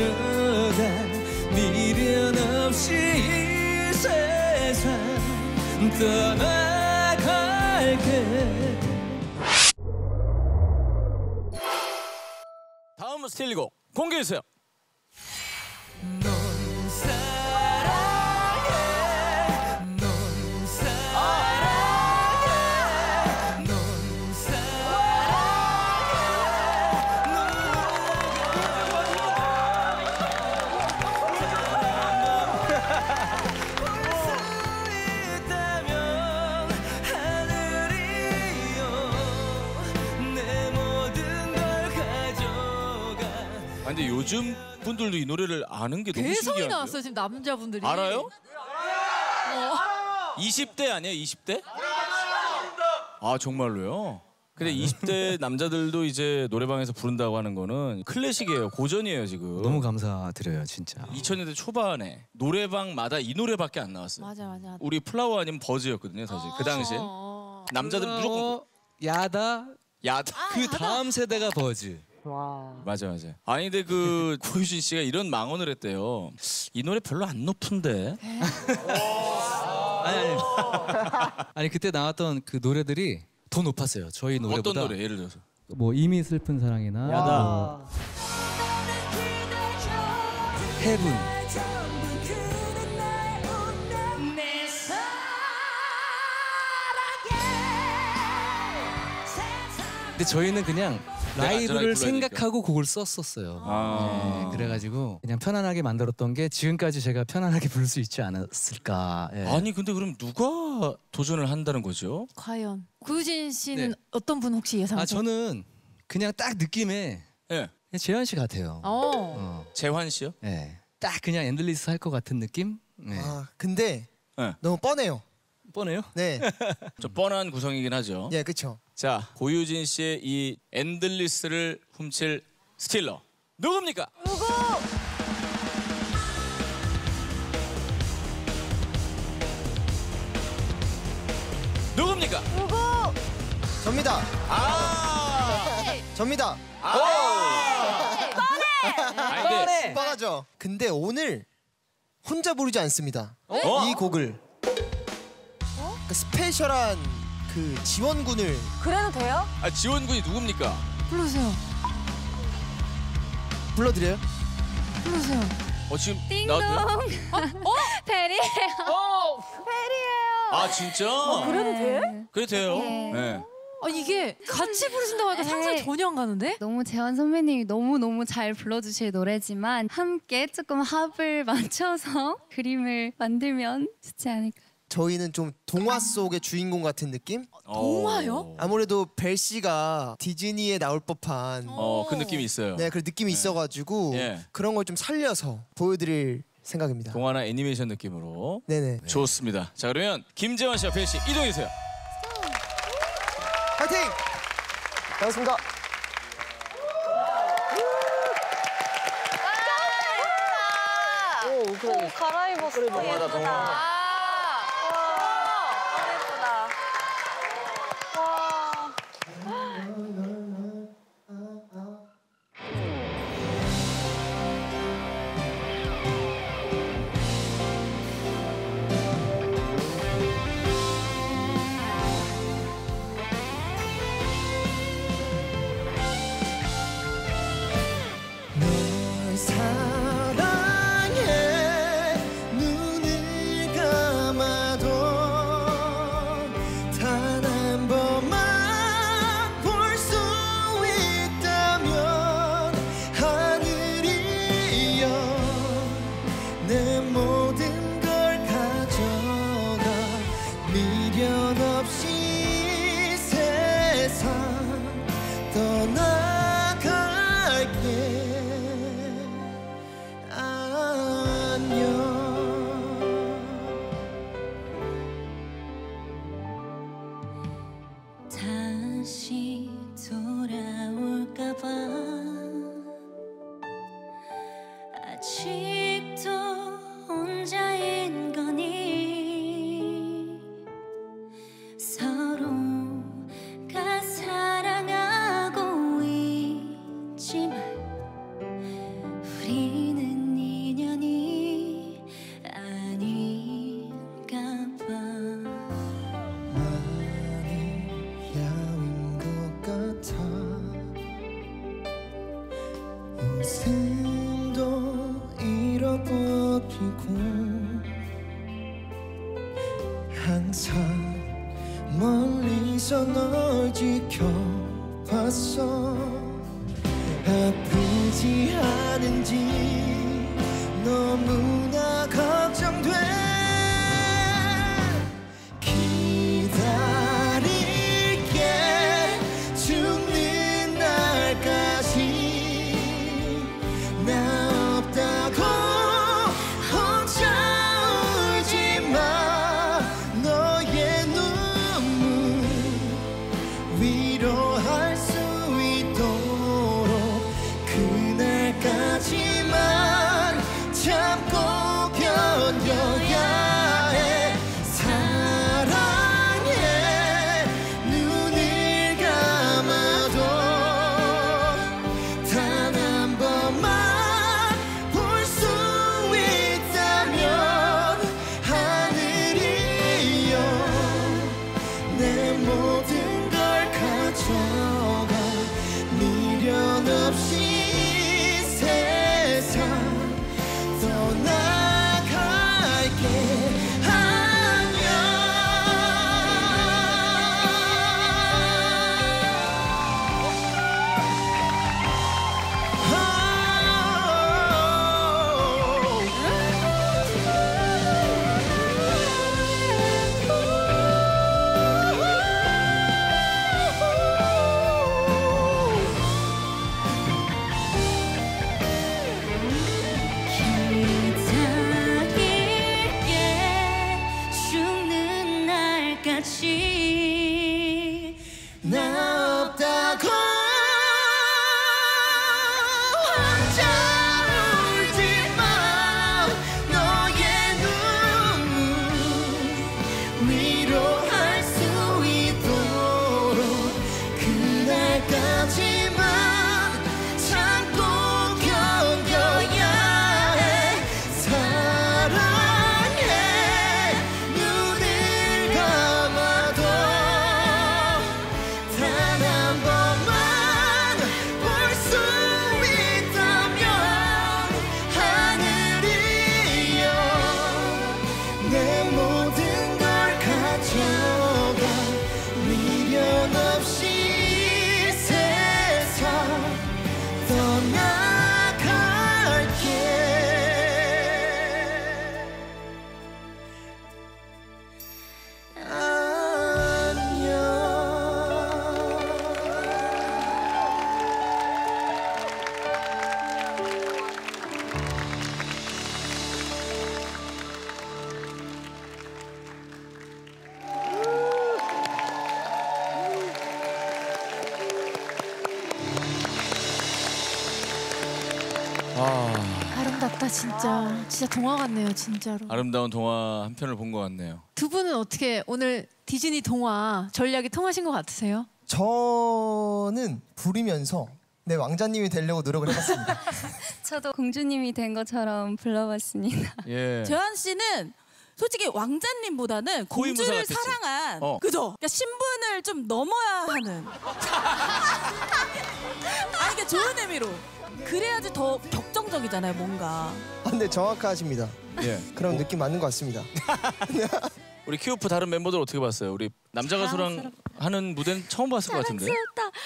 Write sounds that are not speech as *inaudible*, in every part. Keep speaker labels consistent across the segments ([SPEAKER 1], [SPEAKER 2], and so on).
[SPEAKER 1] 가져가 미련 없이 이 세상 떠나갈게
[SPEAKER 2] 다음 스틸곡 공개해 주세요. 요즘 분들도 이 노래를 아는 게 너무
[SPEAKER 3] 개성이
[SPEAKER 2] 신기한데요.
[SPEAKER 3] 나왔어요 지금 남자분들이.
[SPEAKER 2] 알아요? 20대 아니에요? 20대? 아 정말로요? 근데 20대 남자들도 이제 노래방에서 부른다고 하는 거는 클래식이에요. 고전이에요 지금.
[SPEAKER 4] 너무 감사드려요 진짜.
[SPEAKER 2] 2000년대 초반에 노래방마다 이 노래밖에 안 나왔어요.
[SPEAKER 3] 맞아 맞아.
[SPEAKER 2] 우리 플라워 아니면 버즈였거든요 사실 그 당시엔
[SPEAKER 3] 어, 어.
[SPEAKER 2] 남자들 무조건
[SPEAKER 4] 어, 야다
[SPEAKER 2] 야다
[SPEAKER 4] 그 다음 세대가 버즈.
[SPEAKER 2] 맞아 맞아 아니 근데 그 *laughs* 고유진 씨가 이런 망언을 했대요 이 노래 별로 안 높은데 *laughs*
[SPEAKER 4] 아니 아니. *laughs* 아니 그때 나왔던 그 노래들이 더 높았어요. 저희 노래보다.
[SPEAKER 2] 어떤 노래 예를 들어서
[SPEAKER 4] 뭐 이미 슬픈 사랑이나
[SPEAKER 2] 야다.
[SPEAKER 4] 뭐 헤븐. 근데 저희는 그냥 라이브를
[SPEAKER 2] 불러야
[SPEAKER 4] 생각하고 곡을 썼었어요.
[SPEAKER 2] 아.
[SPEAKER 4] 네, 그래가지고 그냥 편안하게 만들었던 게 지금까지 제가 편안하게 부를 수 있지 않았을까. 예.
[SPEAKER 2] 아니 근데 그럼 누가 도전을 한다는 거죠?
[SPEAKER 3] 과연 고유진 씨는
[SPEAKER 4] 네.
[SPEAKER 3] 어떤 분 혹시 예상하세요?
[SPEAKER 4] 아 저는 그냥 딱 느낌에
[SPEAKER 2] 예
[SPEAKER 4] 재환 씨 같아요.
[SPEAKER 3] 어.
[SPEAKER 4] 어.
[SPEAKER 2] 재환 씨요?
[SPEAKER 4] 예. 딱 그냥 Endless 할 것 같은 느낌? 네.
[SPEAKER 1] 아 근데
[SPEAKER 2] 네.
[SPEAKER 1] 너무 뻔해요.
[SPEAKER 4] 뻔해요?
[SPEAKER 1] 네, *laughs*
[SPEAKER 2] 좀 뻔한 구성이긴 하죠
[SPEAKER 1] 예, 그렇죠.
[SPEAKER 2] 자 고유진 씨의 이 엔들리스를 훔칠 스틸러 누굽니까? 누굽니까?
[SPEAKER 1] 접니다.
[SPEAKER 2] 아!
[SPEAKER 1] 접니다.
[SPEAKER 2] 아! 아니, 근데
[SPEAKER 1] 뻔하죠. 근데 오늘 혼자 부르지 않습니다.
[SPEAKER 2] 어?
[SPEAKER 1] 이 곡을 그 스페셜한 그 지원군을
[SPEAKER 5] 그래도 돼요?
[SPEAKER 2] 아, 지원군이 누굽니까?
[SPEAKER 3] 불러주세요.
[SPEAKER 1] 불러드려요.
[SPEAKER 3] 불러주세요.
[SPEAKER 2] 어 지금
[SPEAKER 5] 띵동.
[SPEAKER 2] 나왔대요? *laughs*
[SPEAKER 5] 페리예요. 페리예요.
[SPEAKER 2] 아 진짜?
[SPEAKER 5] 그래도 돼?
[SPEAKER 2] 그래 돼요.
[SPEAKER 5] 네.
[SPEAKER 2] 네.
[SPEAKER 3] 아 이게 같이 부르신다고 하니까 상상이
[SPEAKER 5] 네.
[SPEAKER 3] 전혀 안 가는데?
[SPEAKER 6] 너무 재환 선배님이 너무너무 잘 불러주실 노래지만 함께 조금 합을 맞춰서 *laughs* 그림을 만들면 좋지 않을까.
[SPEAKER 1] 저희는 좀 동화 속의 주인공 같은 느낌?
[SPEAKER 3] 동화요?
[SPEAKER 1] 아무래도 벨 씨가 디즈니에 나올 법한
[SPEAKER 2] 어, 그 느낌이 있어요.
[SPEAKER 1] 네, 그 느낌이 있어가지고
[SPEAKER 2] 예.
[SPEAKER 1] 그런 걸 좀 살려서 보여드릴 생각입니다.
[SPEAKER 2] 동화나 애니메이션 느낌으로.
[SPEAKER 1] 네네.
[SPEAKER 2] 좋습니다. 자 그러면 김재환 씨와 벨 씨 이동해 주세요.
[SPEAKER 1] 파이팅! 반갑습니다.
[SPEAKER 5] 오, 갈아입었어. 예쁘다.
[SPEAKER 1] 없이
[SPEAKER 3] 진짜. 진짜 동화 같네요 진짜로.
[SPEAKER 2] 아름다운 동화 한 편을 본 것 같네요.
[SPEAKER 3] 두 분은 어떻게 오늘 디즈니 동화 전략이 통하신 것 같으세요?
[SPEAKER 1] 저는 부리면서 내 왕자님이 되려고 노력을 해봤습니다. *laughs*
[SPEAKER 6] 저도 공주님이 된 것처럼 불러봤습니다.
[SPEAKER 2] 예.
[SPEAKER 7] 재환 씨는 솔직히 왕자님보다는 공주를. 사랑한
[SPEAKER 2] 어.
[SPEAKER 7] 그죠? 그러니까 신분 을 좀 넘어야 하는 아니 이게 좋은 의미로 그래야지 더 격정적이잖아요 뭔가
[SPEAKER 1] 아, 근데 정확하십니다.
[SPEAKER 2] 예.
[SPEAKER 1] 그런 느낌 맞는 것 같습니다. *laughs*
[SPEAKER 2] 우리 키오프 다른 멤버들 어떻게 봤어요? 우리 남자 가수랑 하는 무대는 처음 봤을 것 같은데.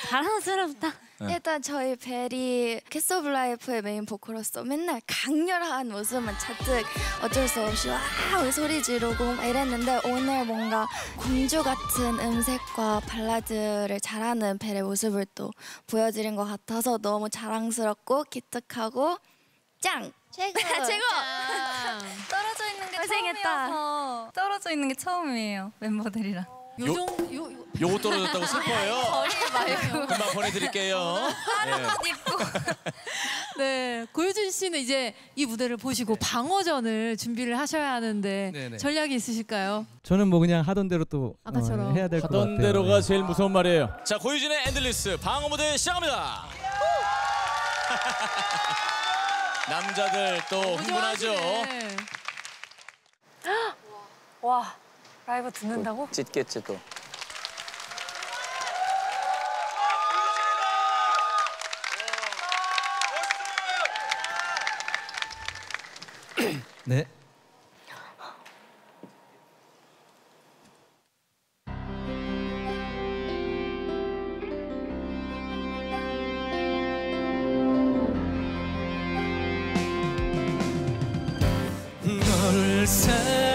[SPEAKER 6] 자랑스럽다.
[SPEAKER 2] 네.
[SPEAKER 8] 일단 저희 벨이 KISS OF LIFE의 메인 보컬로서 맨날 강렬한 모습만 잔뜩 어쩔 수 없이 와 소리 지르고 막 이랬는데 오늘 뭔가 공주 같은 음색과 발라드를 잘하는 벨의 모습을 또 보여드린 것 같아서 너무 자랑스럽고 기특하고 짱!
[SPEAKER 6] 최고. *laughs*
[SPEAKER 8] 최고!
[SPEAKER 6] 처음이어서 떨어져 있는 게 처음이에요 멤버들이랑.
[SPEAKER 3] 요정 요, 요
[SPEAKER 2] 요거 떨어졌다고 슬퍼요.
[SPEAKER 6] 거리 말고
[SPEAKER 2] 금방 보내드릴게요. 예.
[SPEAKER 6] 입고. *laughs*
[SPEAKER 3] 네, 고유진 씨는 이제 이 무대를 보시고 방어전을 준비를 하셔야 하는데
[SPEAKER 4] 네네.
[SPEAKER 3] 전략이 있으실까요?
[SPEAKER 9] 저는 뭐 그냥 하던 대로 또 어,
[SPEAKER 3] 아까처럼.
[SPEAKER 9] 해야 될 것 같아요.
[SPEAKER 2] 하던 대로가 제일 무서운 말이에요. 자 고유진의 Endless 방어 무대 시작합니다. *laughs* 남자들 또 흥분하죠.
[SPEAKER 5] 와, 라이브 듣는다고?
[SPEAKER 10] 찢겠지 또.
[SPEAKER 9] 네.
[SPEAKER 4] 널 사랑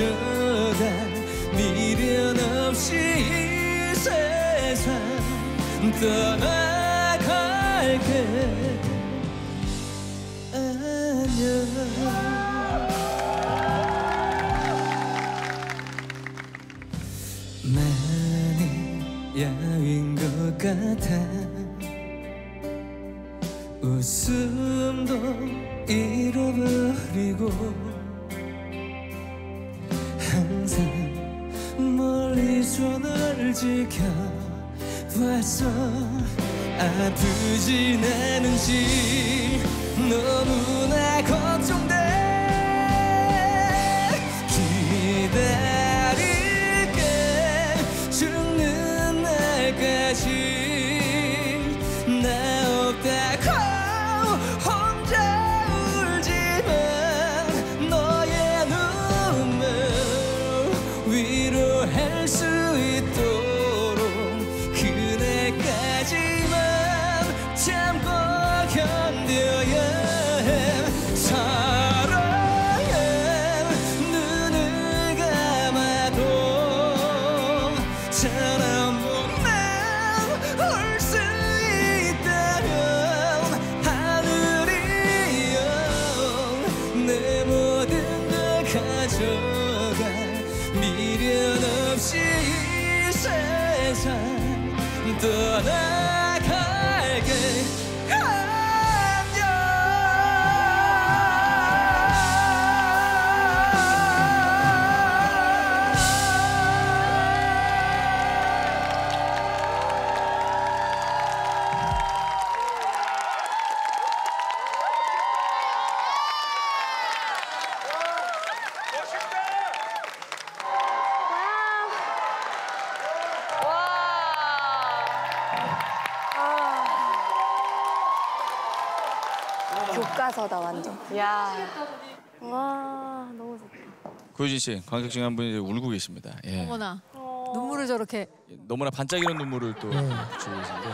[SPEAKER 4] 가져가 미련 없이 이 세상 떠나갈게. 안녕. 많이 야윈 것 같아. 웃음도 잃어버리고 널 지켜봤어 아프진 않은지 너무나 걱정돼. 기다릴게. 죽는 날까지
[SPEAKER 5] 교과서다 완전. 야. 와 너무 좋다.
[SPEAKER 2] 고유진 씨 관객 중에 한 분이 울고 계십니다. 예.
[SPEAKER 3] 어머나 눈물을 저렇게
[SPEAKER 2] 너무나 반짝이는 눈물을 또 주고 계신데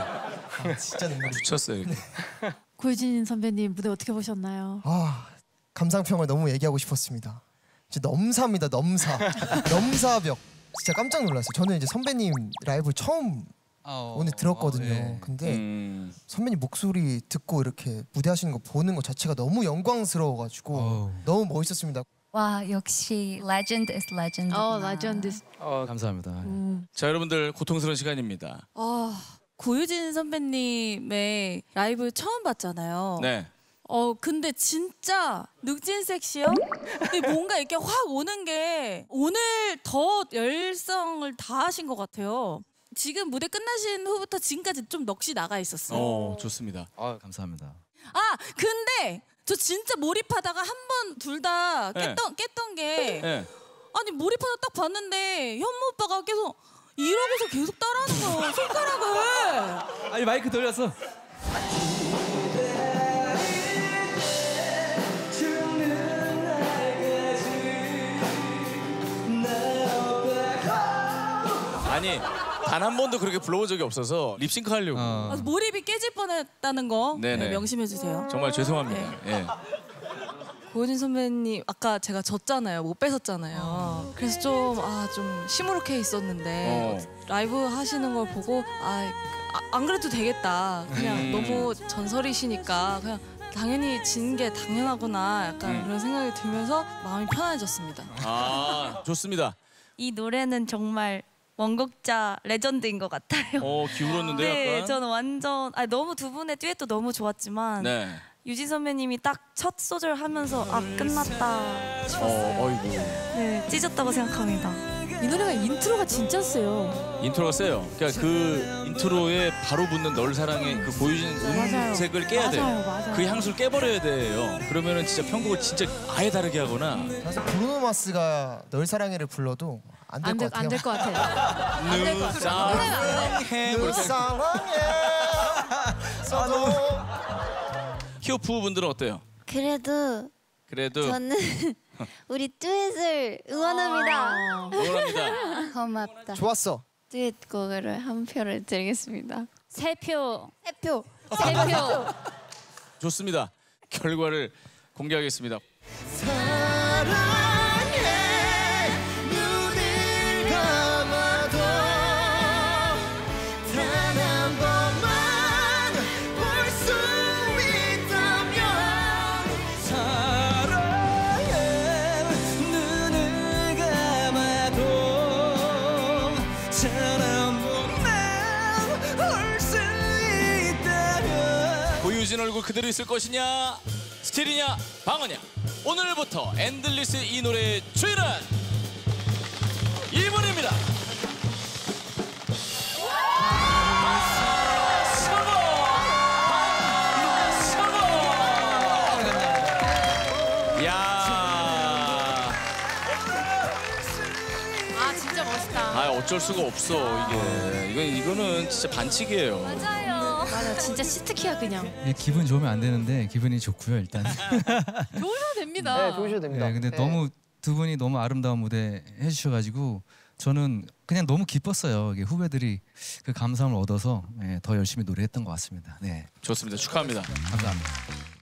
[SPEAKER 1] 아, 진짜 눈물이.
[SPEAKER 2] 붙였어요. 이렇게.
[SPEAKER 3] 고유진 선배님 무대 어떻게 보셨나요?
[SPEAKER 1] 아 감상평을 너무 얘기하고 싶었습니다. 진짜 넘사입니다 넘사 *laughs* 넘사벽. 진짜 깜짝 놀랐어요. 저는 이제 선배님 라이브 처음 오늘 들었거든요. 근데
[SPEAKER 2] 음,
[SPEAKER 1] 선배님 목소리 듣고 이렇게 무대하시는 거 보는 것 자체가 너무 영광스러워가지고 너무 멋있었습니다.
[SPEAKER 6] 와 역시 legend is legend.
[SPEAKER 3] 어 라전드
[SPEAKER 4] 감사합니다.
[SPEAKER 2] 자 여러분들 고통스러운 시간입니다.
[SPEAKER 7] 아 고유진 선배님의 라이브 처음 봤잖아요.
[SPEAKER 2] 네.
[SPEAKER 7] 어 근데 진짜 늑진 섹시요? 근데 뭔가 이렇게 확 오는 게 오늘 더 열성을 다하신 것 같아요. 지금 무대 끝나신 후부터 지금까지 좀 넋이 나가 있었어요.
[SPEAKER 2] 어 좋습니다.
[SPEAKER 4] 아 감사합니다.
[SPEAKER 7] 아 근데 저 진짜 몰입하다가 한 번 둘다
[SPEAKER 2] 네.
[SPEAKER 7] 깼던 깼던 게
[SPEAKER 2] 네.
[SPEAKER 7] 아니 몰입하다 딱 봤는데 현무 오빠가 계속 이러고서 계속 따라하는 거예요 손가락을.
[SPEAKER 4] 아니 마이크 돌렸어.
[SPEAKER 2] 단 한 번도 그렇게 불러본 적이 없어서 립싱크 하려고
[SPEAKER 4] 어.
[SPEAKER 7] 아, 몰입이 깨질 뻔했다는 거
[SPEAKER 2] 네네.
[SPEAKER 7] 네, 명심해 주세요.
[SPEAKER 2] 정말 죄송합니다. 예.
[SPEAKER 10] 고효진 선배님 아까 제가 졌잖아요. 못 뺏었잖아요. 그래서 좀 아 좀 시무룩해 있었는데
[SPEAKER 2] 어.
[SPEAKER 10] 라이브 하시는 걸 보고 아, 아, 안 그래도 되겠다. 그냥
[SPEAKER 2] 음.
[SPEAKER 10] 너무 전설이시니까 그냥 당연히 지는 게 당연하구나. 약간
[SPEAKER 2] 음.
[SPEAKER 10] 그런 생각이 들면서 마음이 편안해졌습니다.
[SPEAKER 2] 아 좋습니다.
[SPEAKER 6] 이 노래는 정말 원곡자 레전드인 것 같아요.
[SPEAKER 2] 어 기울었는데요.
[SPEAKER 6] 네,
[SPEAKER 2] 약간?
[SPEAKER 6] 저는 완전 아 너무 두 분의 듀엣도 너무 좋았지만
[SPEAKER 2] 네.
[SPEAKER 6] 유진 선배님이 딱 첫 소절 하면서 아 끝났다
[SPEAKER 2] 어
[SPEAKER 6] 싶었어요.
[SPEAKER 2] 어이구
[SPEAKER 6] 네, 찢었다고 생각합니다.
[SPEAKER 3] 이 노래가 인트로가 진짜 세요.
[SPEAKER 2] 인트로가 세요. 그러니까 그 인트로에 바로 붙는 널 사랑의 그 보여진
[SPEAKER 3] 맞아요.
[SPEAKER 2] 음색을 깨야 돼요.
[SPEAKER 3] 맞아요, 맞아요.
[SPEAKER 2] 그 향수를 깨버려야 돼요. 그러면은 진짜 편곡을 진짜 아예 다르게 하거나
[SPEAKER 1] 사실 브루노 마스가 널 사랑해를 불러도 안 될 것 같아요.
[SPEAKER 3] 안 될 것 같아요. 안 될 것 같아요.
[SPEAKER 2] 사랑해 널뭐 이렇게.
[SPEAKER 1] 사랑해. 아, 너무
[SPEAKER 2] 히오프 분들은 어때요?
[SPEAKER 8] 그래도
[SPEAKER 2] 그래도
[SPEAKER 8] 저는 *laughs* 우리 듀엣을 응원합니다.
[SPEAKER 2] 응원합니다. *laughs*
[SPEAKER 8] 고맙다.
[SPEAKER 1] 좋았어.
[SPEAKER 8] 듀엣 곡으로 한 표를 드리겠습니다.
[SPEAKER 6] 세 표.
[SPEAKER 8] 세 표.
[SPEAKER 6] 세 표.
[SPEAKER 2] 좋습니다. 결과를 공개하겠습니다.
[SPEAKER 1] 고유진
[SPEAKER 2] 얼굴 그대로 있을 것이냐? 스틸이냐? 방어냐 오늘부터 Endless 이 노래의 주인은 이분입니다. 어쩔 수가 없어 이게 이건 이거는 진짜 반칙이에요.
[SPEAKER 8] 맞아요.
[SPEAKER 3] 맞아 진짜 시트키야 그냥.
[SPEAKER 4] 예, 기분 좋으면 안 되는데 기분이 좋고요 일단. *laughs*
[SPEAKER 3] 좋으셔도 됩니다.
[SPEAKER 1] 네, 좋으셔도 됩니다.
[SPEAKER 4] 네, 근데
[SPEAKER 1] 네.
[SPEAKER 4] 너무 두 분이 너무 아름다운 무대 해주셔가지고 저는 그냥 너무 기뻤어요. 이게 후배들이 그 감사함을 얻어서 예, 더 열심히 노래했던 것 같습니다. 네,
[SPEAKER 2] 좋습니다. 축하합니다.
[SPEAKER 4] 감사합니다.